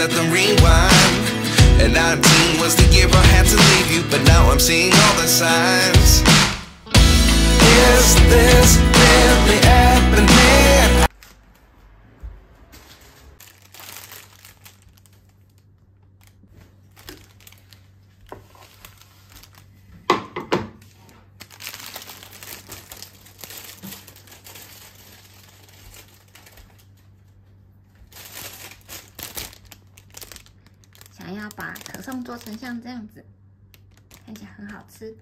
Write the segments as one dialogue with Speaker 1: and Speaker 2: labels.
Speaker 1: set the rewind. And 19 was the year I had to leave you, but now I'm seeing all the signs.
Speaker 2: 看起来很好吃。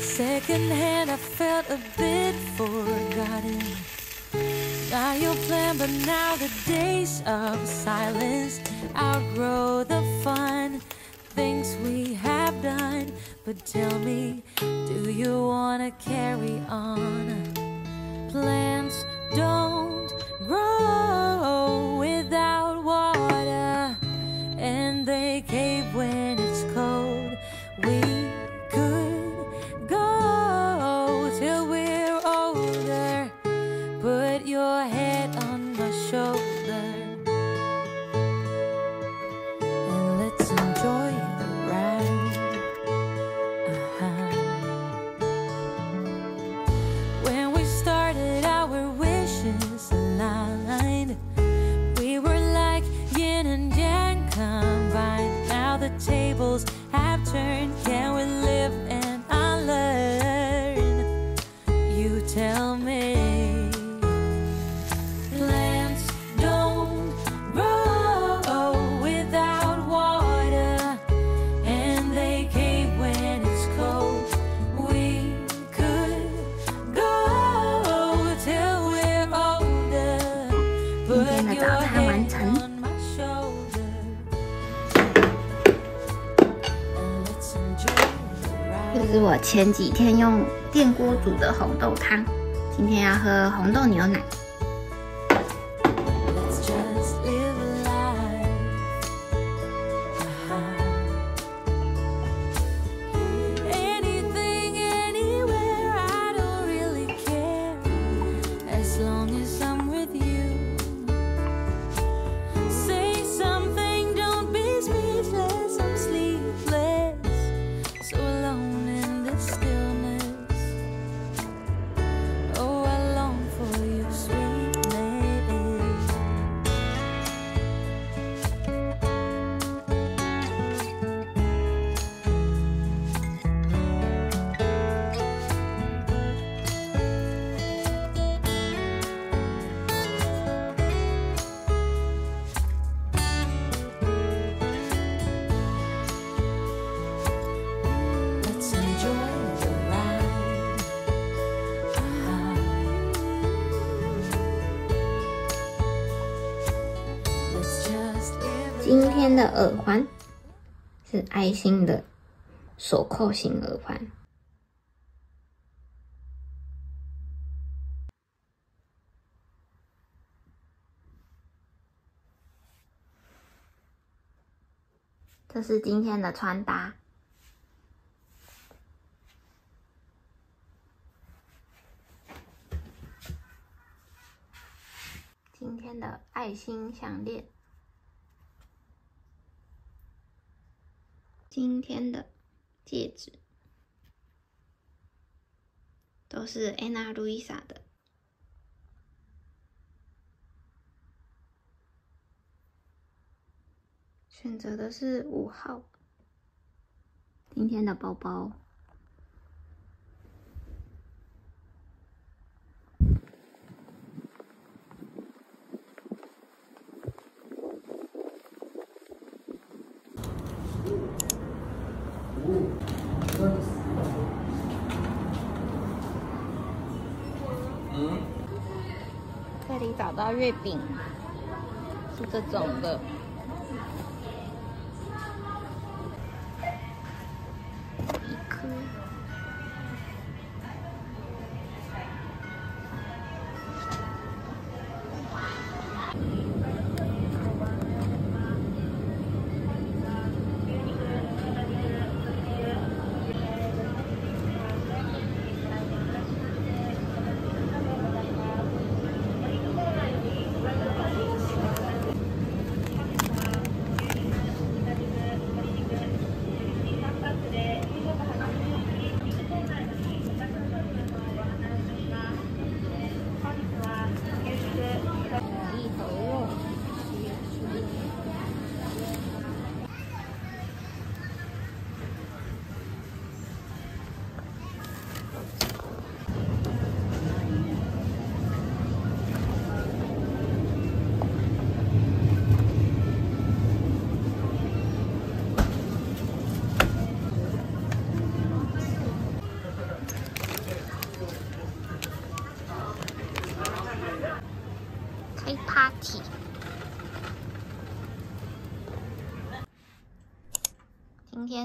Speaker 3: Secondhand, I felt a bit forgotten. Not your plan, but now the days of silence outgrow the fun things we have done. But tell me,
Speaker 2: 我前几天用电锅煮的红豆汤，今天要喝红豆牛奶。天的耳环是爱心的锁扣型耳环，这是今天的穿搭。今天的爱心项链。今天的戒指都是 Anna Luisa 的。选择的是五号。今天的包包，这里找到月饼，是这种的。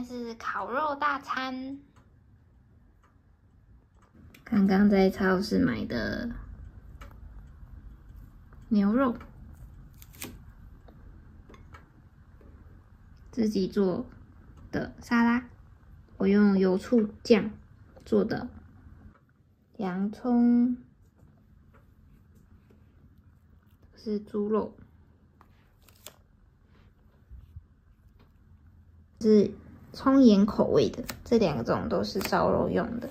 Speaker 2: 是烤肉大餐。刚刚在超市买的牛肉，自己做的沙拉，我用油醋酱做的，洋葱是猪肉。是葱盐口味的，这两种都是烧肉用的。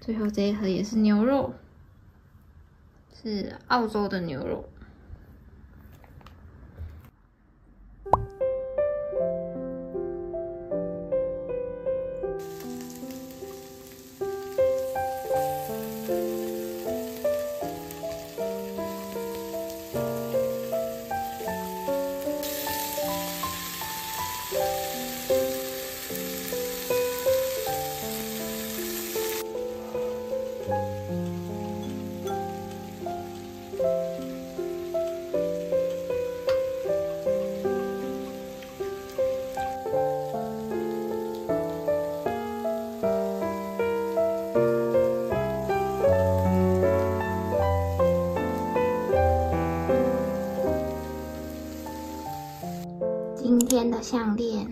Speaker 2: 最后这一盒也是牛肉，是澳洲的牛肉。的项链，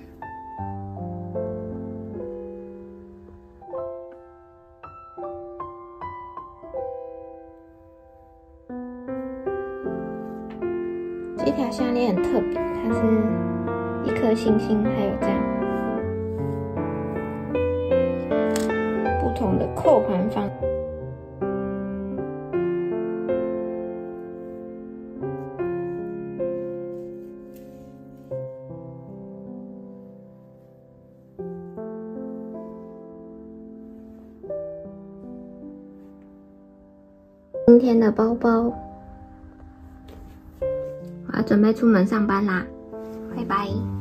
Speaker 2: 这条项链很特别，它是一颗星星，还有这样不同的扣环方。今天的包包，我要准备出门上班啦，拜拜。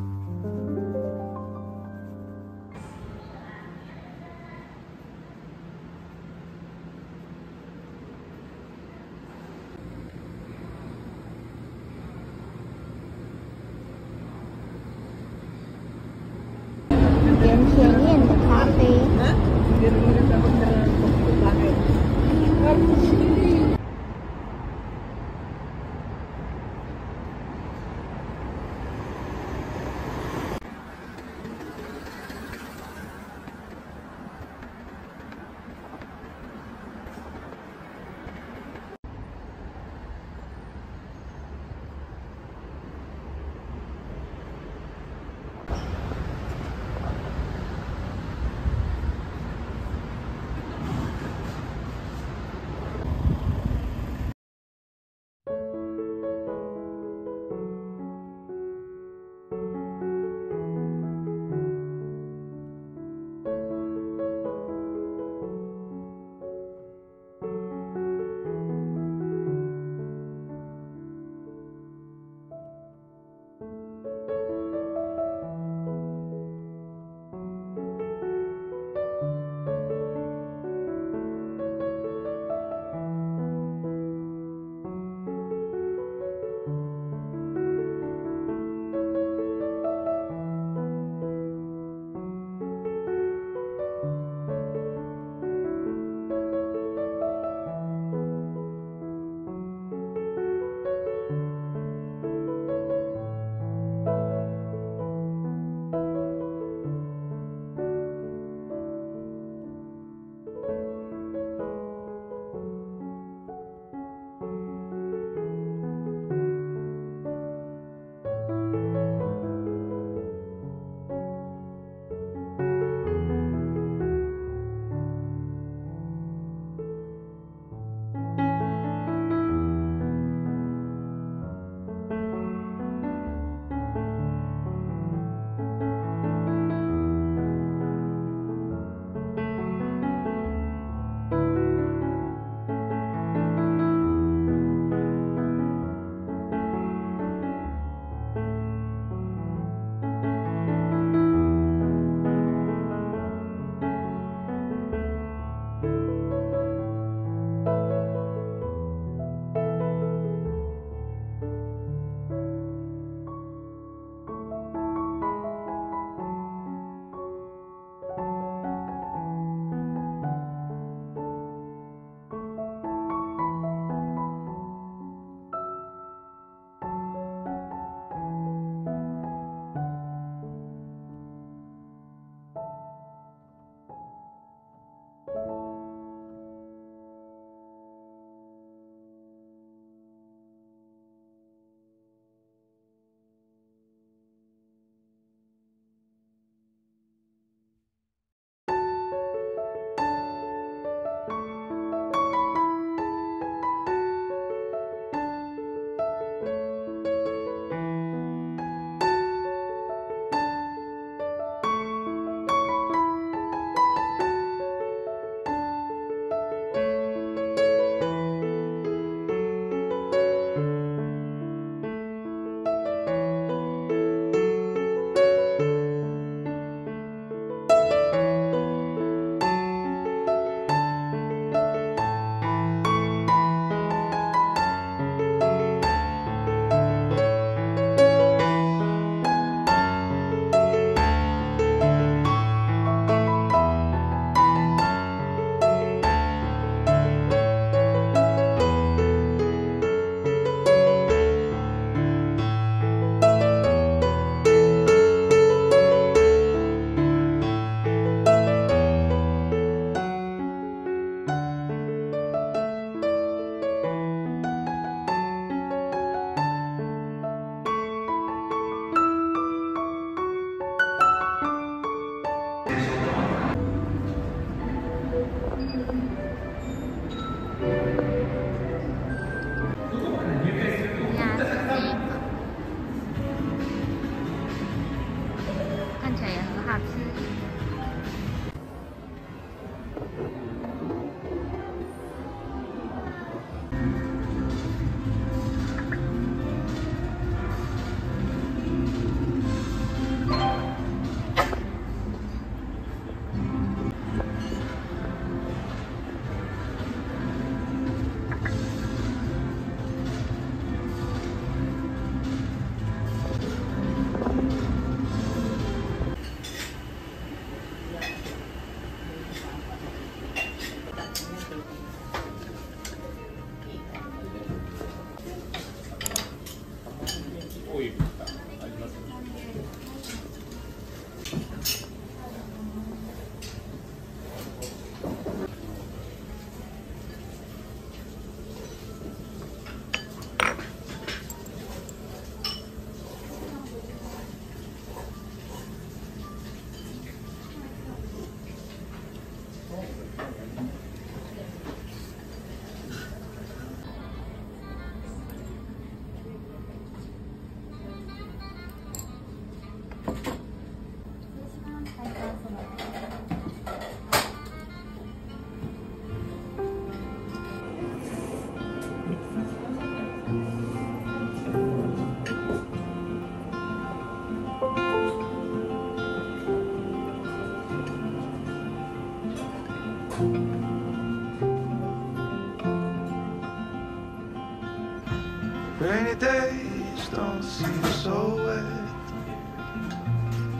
Speaker 4: Rainy days don't seem so wet.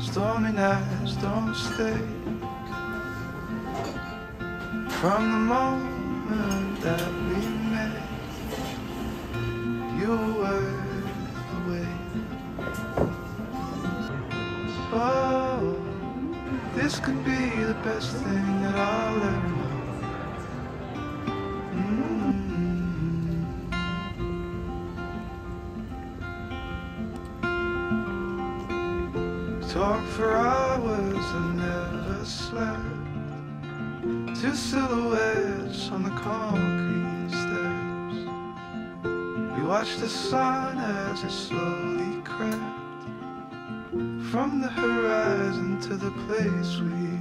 Speaker 4: Stormy nights don't stay. From the moment that we this could be the best thing that I'll ever know. Mm. Talk for hours and never slept. Two silhouettes on the concrete steps. We watched the sun as it slowly crept from the horizon to the place we